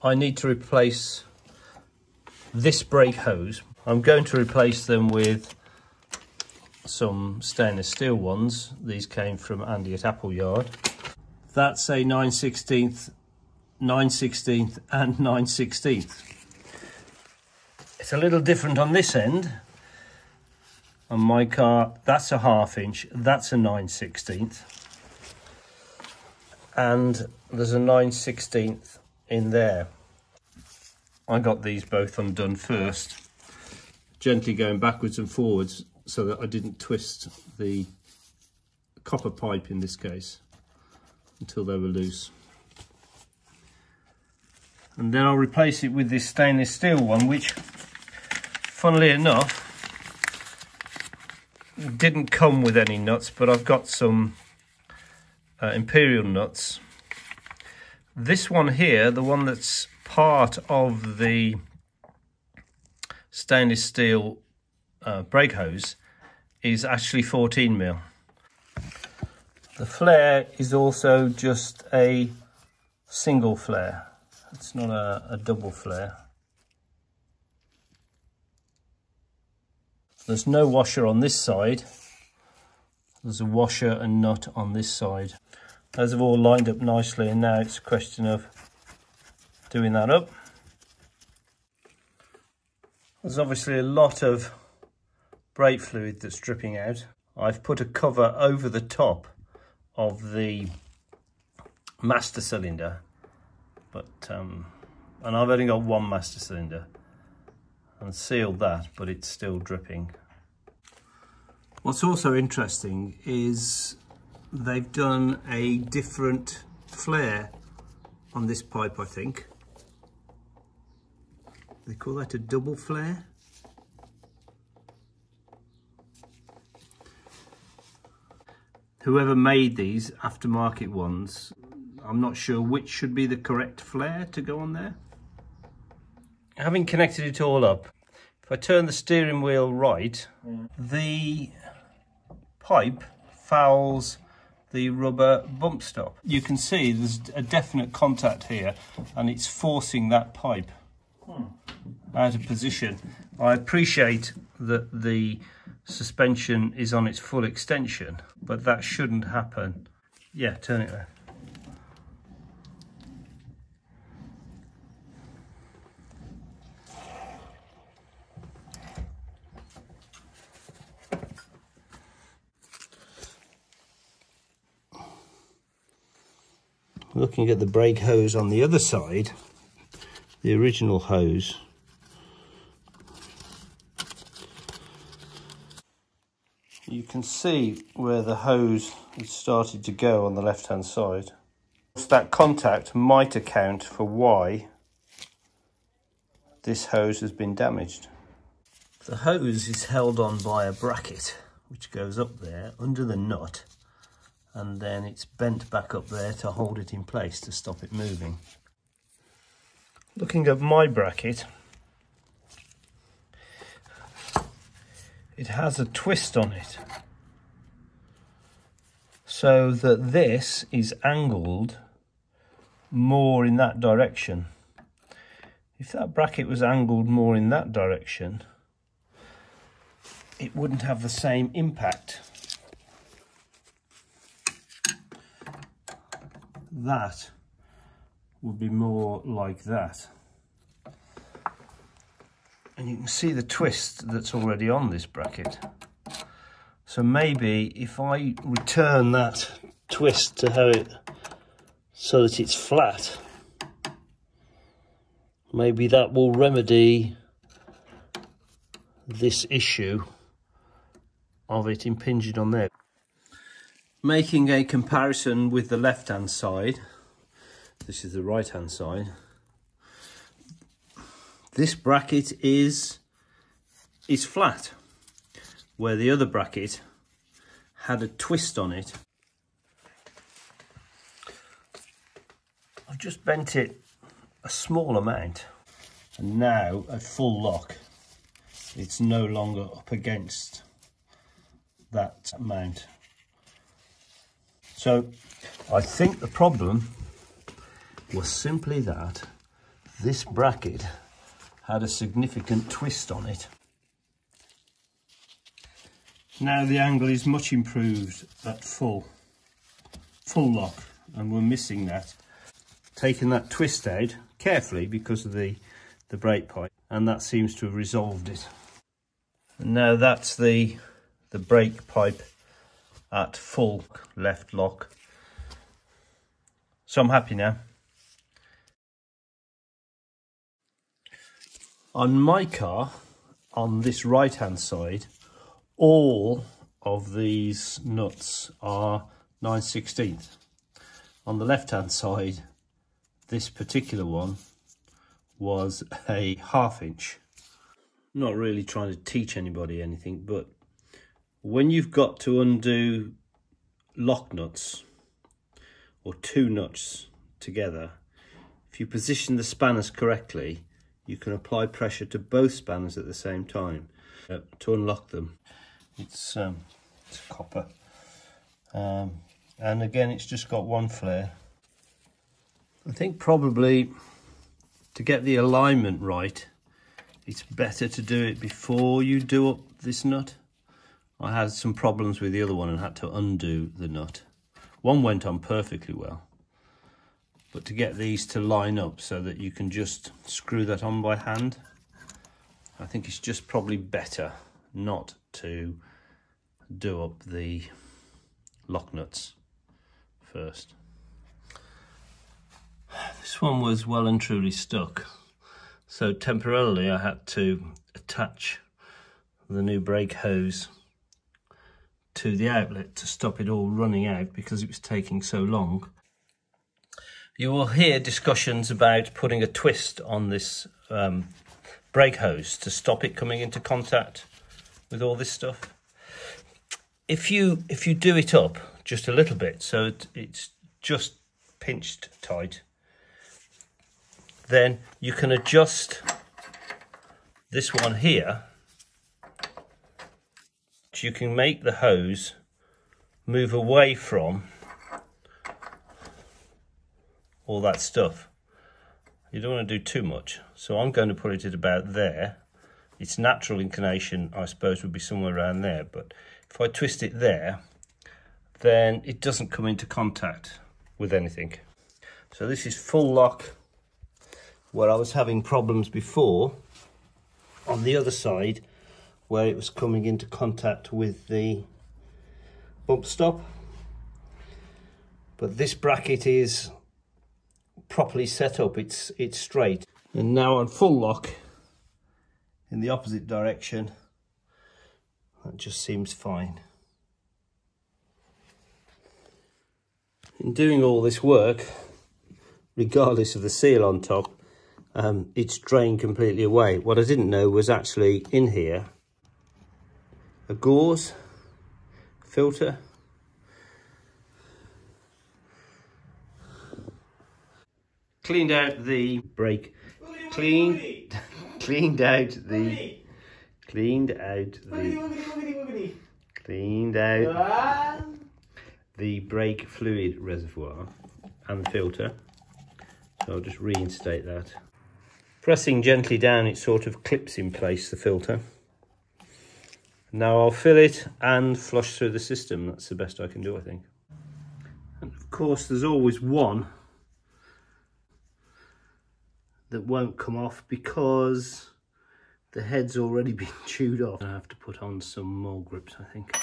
I need to replace this brake hose. I'm going to replace them with some stainless steel ones. These came from Andy at Appleyard. That's a 9 16th, 9 16th and 9 16th. It's a little different on this end. On my car, that's a half inch, that's a 9 16th. And there's a 9 16th in there. I got these both undone first, gently going backwards and forwards so that I didn't twist the copper pipe in this case until they were loose. And then I'll replace it with this stainless steel one, which funnily enough, didn't come with any nuts, but I've got some uh, imperial nuts. This one here, the one that's part of the stainless steel uh, brake hose, is actually 14 mil. The flare is also just a single flare. It's not a, a double flare. There's no washer on this side. There's a washer and nut on this side. Those have all lined up nicely and now it's a question of doing that up. There's obviously a lot of brake fluid that's dripping out. I've put a cover over the top of the master cylinder, but um, and I've only got one master cylinder and sealed that, but it's still dripping. What's also interesting is they've done a different flare on this pipe, I think. They call that a double flare. Whoever made these aftermarket ones, I'm not sure which should be the correct flare to go on there. Having connected it all up, if I turn the steering wheel right, the pipe fouls the rubber bump stop. You can see there's a definite contact here and it's forcing that pipe hmm. out of position. I appreciate that the suspension is on its full extension, but that shouldn't happen. Yeah, turn it around. Looking at the brake hose on the other side, the original hose you can see where the hose has started to go on the left hand side. That contact might account for why this hose has been damaged. The hose is held on by a bracket which goes up there under the nut and then it's bent back up there to hold it in place to stop it moving. Looking at my bracket, it has a twist on it so that this is angled more in that direction. If that bracket was angled more in that direction, it wouldn't have the same impact. That would be more like that and you can see the twist that's already on this bracket. So maybe if I return that twist to how it, so that it's flat, maybe that will remedy this issue of it impinging on there. Making a comparison with the left hand side, this is the right hand side, this bracket is, is flat, where the other bracket had a twist on it. I've just bent it a small amount and now at full lock it's no longer up against that mount. So I think the problem was simply that this bracket had a significant twist on it. Now the angle is much improved at full, full lock and we're missing that. Taking that twist out carefully because of the, the brake pipe and that seems to have resolved it. And now that's the, the brake pipe at full left lock. So I'm happy now. On my car, on this right hand side, all of these nuts are 9 16th. On the left hand side, this particular one was a half inch. Not really trying to teach anybody anything, but when you've got to undo lock nuts or two nuts together, if you position the spanners correctly, you can apply pressure to both spanners at the same time uh, to unlock them. It's, um, it's copper. Um, and again, it's just got one flare. I think probably to get the alignment right, it's better to do it before you do up this nut. I had some problems with the other one and had to undo the nut. One went on perfectly well. But to get these to line up so that you can just screw that on by hand, I think it's just probably better not to do up the lock nuts first. This one was well and truly stuck. So temporarily I had to attach the new brake hose to the outlet to stop it all running out because it was taking so long. You will hear discussions about putting a twist on this um, brake hose to stop it coming into contact with all this stuff. If you if you do it up just a little bit so it, it's just pinched tight, then you can adjust this one here you can make the hose move away from all that stuff. You don't want to do too much. So I'm going to put it at about there. Its natural inclination, I suppose, would be somewhere around there. But if I twist it there, then it doesn't come into contact with anything. So this is full lock where I was having problems before. On the other side, where it was coming into contact with the bump stop. But this bracket is properly set up, it's, it's straight. And now on full lock in the opposite direction, that just seems fine. In doing all this work, regardless of the seal on top, um, it's drained completely away. What I didn't know was actually in here a gauze filter. Cleaned out the brake cleaned cleaned out the cleaned out the cleaned out the brake fluid reservoir and filter. So I'll just reinstate that. Pressing gently down it sort of clips in place the filter now I'll fill it and flush through the system. That's the best I can do, I think. And of course, there's always one that won't come off because the head's already been chewed off. I have to put on some more grips, I think.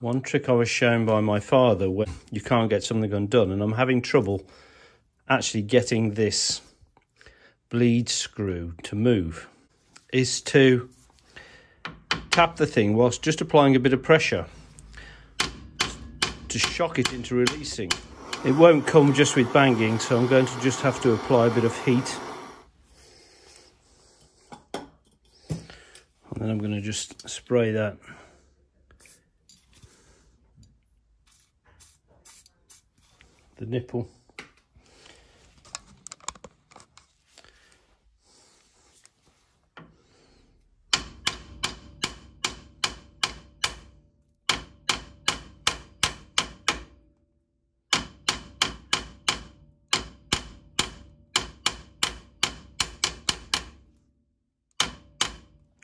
One trick I was shown by my father when you can't get something undone, and I'm having trouble actually getting this bleed screw to move, is to tap the thing whilst just applying a bit of pressure to shock it into releasing. It won't come just with banging, so I'm going to just have to apply a bit of heat. And then I'm going to just spray that the nipple.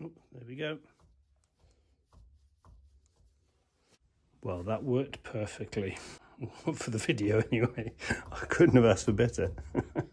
Oh, there we go. Well, that worked perfectly. For the video anyway. I couldn't have asked for better.